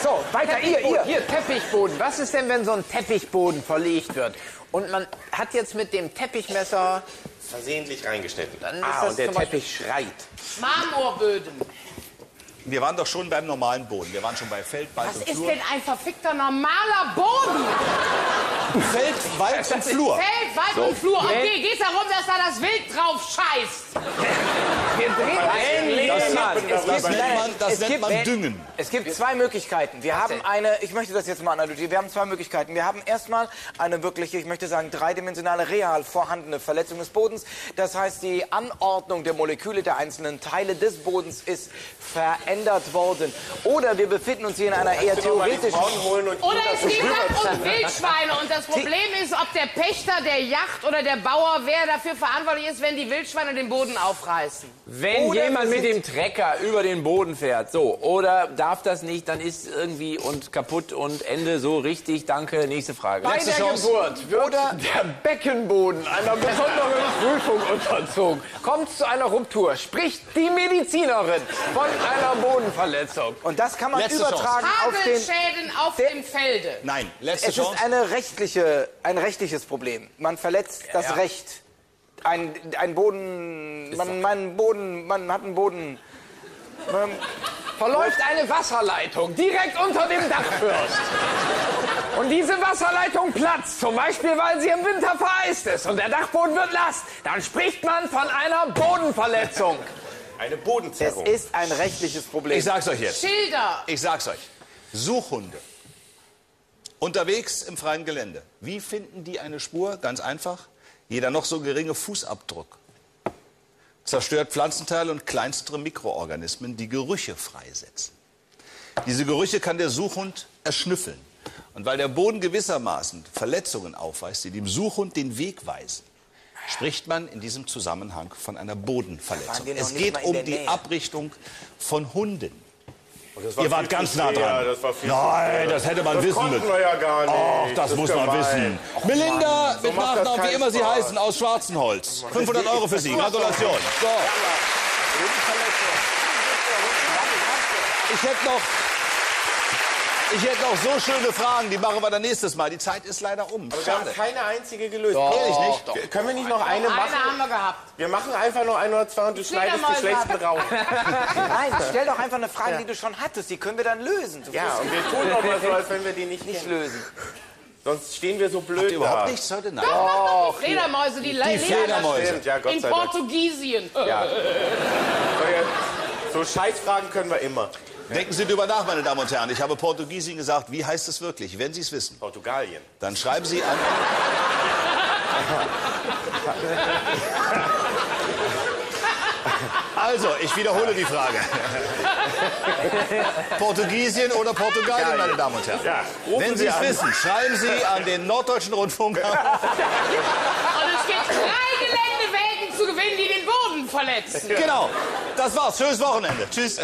So, weiter, ihr, ihr. Hier, Teppichboden. Was ist denn, wenn so ein Teppichboden verlegt wird? Und man hat jetzt mit dem Teppichmesser Versehentlich reingeschnitten. Dann ist ah, das und der Teppich schreit. Marmorböden. Wir waren doch schon beim normalen Boden. Wir waren schon bei Feld, Wald Was und ist Flur. denn ein verfickter normaler Boden? Feld, Wald und Flur. Feld, Wald und Flur. Okay, geht's darum, dass da das Wild drauf scheißt? Wir drehen Das, Es das gibt- nennt man, Düngen. Es gibt zwei Möglichkeiten. Wir haben eine, ich möchte das jetzt mal analysieren. Wir haben zwei Möglichkeiten. Wir haben erstmal eine wirkliche, ich möchte sagen, dreidimensionale, real vorhandene Verletzung des Bodens. Das heißt, die Anordnung der Moleküle der einzelnen Teile des Bodens ist verändert worden. Oder wir befinden uns hier in einer eher theoretischen. Oder es geht dann um Wildschweine. Und das Problem ist, ob der Pächter, der Yacht oder der Bauer, wer dafür verantwortlich ist, wenn die Wildschweine den Boden aufreißen. Wenn Oder jemand mit dem Trecker über den Boden fährt, so, oder darf das nicht, dann ist irgendwie und kaputt und Ende so richtig. Danke, nächste Frage. Bei der Geburt wird der Beckenboden einer besonderen Prüfung unterzogen. Kommt zu einer Ruptur, spricht die Medizinerin von einer Bodenverletzung. Und das kann man Letzte übertragen auf den. Hagelschäden auf Der- dem Felde. Nein, letzte Es Chance. ist eine rechtliche, ein rechtliches Problem. Man verletzt das Recht. Ein, ein Boden, man, man Boden, man hat einen Boden. Man, Verläuft eine Wasserleitung direkt unter dem Dachfirst. Und diese Wasserleitung platzt, zum Beispiel, weil sie im Winter vereist ist und der Dachboden wird nass. Dann spricht man von einer Bodenverletzung. Eine es Bodenzerrung. ist ein rechtliches Problem. Ich sag's euch jetzt. Schilder. Ich sag's euch. Suchhunde. Unterwegs im freien Gelände. Wie finden die eine Spur? Ganz einfach. Jeder noch so geringe Fußabdruck zerstört Pflanzenteile und kleinstere Mikroorganismen, die Gerüche freisetzen. Diese Gerüche kann der Suchhund erschnüffeln. Und weil der Boden gewissermaßen Verletzungen aufweist, die dem Suchhund den Weg weisen, spricht man in diesem Zusammenhang von einer Bodenverletzung. Es geht um die. Abrichtung von Hunden. Das war Ihr wart ganz nah schwer, dran. Das viel zu Nein, schwer. das hätte man das wissen müssen. wir ja gar nicht. Ach, das, ist muss man wissen. Melinda mit macht das Nachnamen, wie immer sie Spaß. heißen, aus Schwarzenholz. 500 Euro für Sie. Gratulation. So. Ich hätte noch... Ich hätte noch so schöne Fragen, die machen wir dann nächstes Mal. Die Zeit ist leider um. Wir haben keine einzige gelöst. Ehrlich nicht? Wir- Können wir nicht noch eine Eine haben machen? wir gehabt. Wir machen einfach noch eine oder zwei und du schneidest die schlechten raus. Nein, stell doch einfach eine Frage, die du schon hattest. Die können wir dann lösen. Du Ja, und wir tun doch mal so, als wenn wir die nicht nicht lösen. Sonst stehen wir so blöd Habt ihr überhaupt da. nichts heute? Nein. Doch, die Fledermäuse, die, Die Fledermäuse. Stimmt, ja, Gott In. Portugiesien. Ja. So Scheißfragen können wir immer. Denken Sie drüber nach, meine Damen und Herren. Ich habe Portugiesien gesagt. Wie heißt es wirklich? Wenn Sie es wissen, Portugalien. dann schreiben Sie an... Also, ich wiederhole die Frage. Portugiesien oder Portugalien, meine Damen und Herren? Ja, rufen Wenn Sie es an. wissen, schreiben Sie an den Norddeutschen Rundfunk. Und es gibt drei Geländewägen zu gewinnen, die den Boden verletzen. genau. Das war's. Schönes Wochenende. Tschüss.